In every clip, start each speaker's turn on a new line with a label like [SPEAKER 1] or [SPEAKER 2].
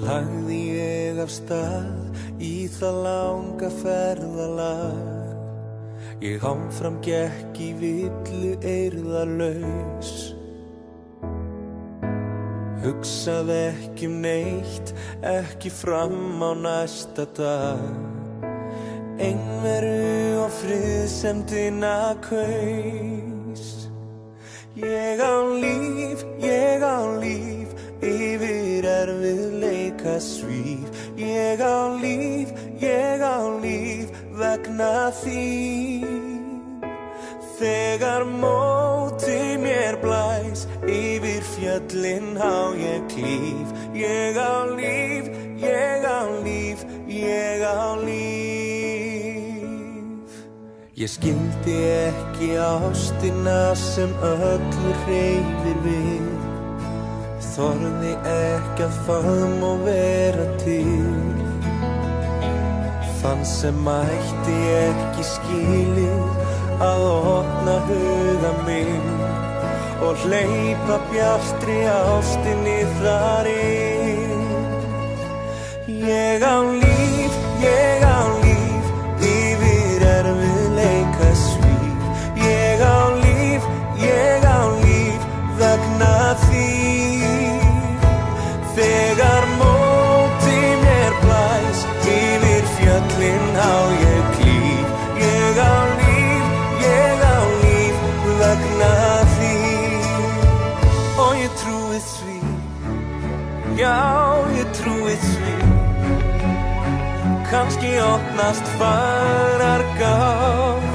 [SPEAKER 1] lagði ég af stað í það langa ferðalag. Ég ámfram gekk í villu eirðarlaus. Hugsaði ekki um neitt, ekki fram á næsta dag. Einveru og friðsemdina kaus. Ég á líf, ég á líf, yfir svíf. Ég á líf, ég á líf, vegna þín. Þegar móti mér blæs, yfir fjöllin á ég klíf. Ég á líf, ég á líf, ég á líf. Ég skildi ekki ástina sem öllu reyfir við. Þorði ekki að faðum og vera til. Þann sem mætti ekki skilið að opna huga minn og hleypa bjartri ástinni þar inn. Ég á líf, á ég klíf. Ég á líf, ég á líf, vegna þín. Og ég trúi því, já ég trúi því. Kanski opnast farar gáttir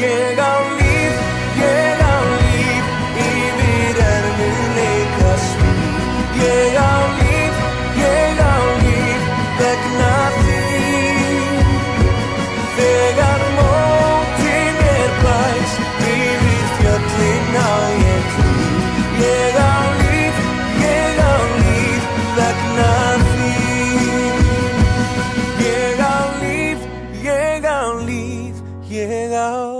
[SPEAKER 1] Ég á líf, ég á líf Yfir erfileika smíð Ég á líf, ég á líf Vegna þín Þegar mótin er blæs Yfir fjöllin á ég klíf Ég á líf, ég á líf Vegna þín Ég á líf, ég á líf Ég á líf